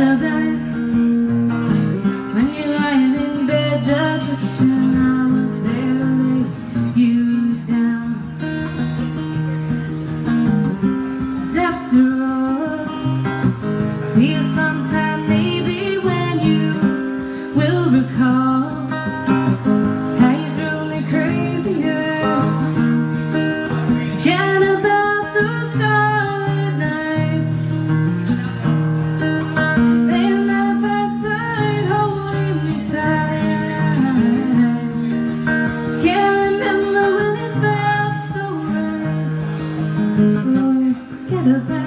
better that Forget about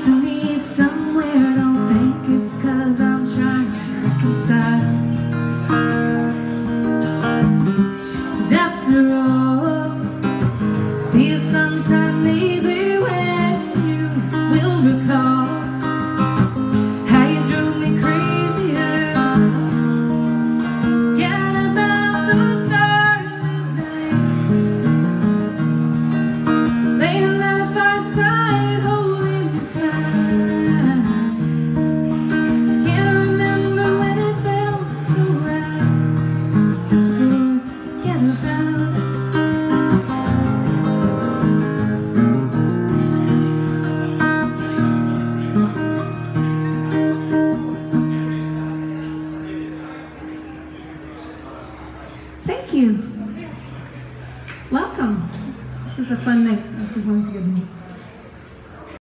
to me. Thank you. Welcome. This is a fun night. This is always a good night.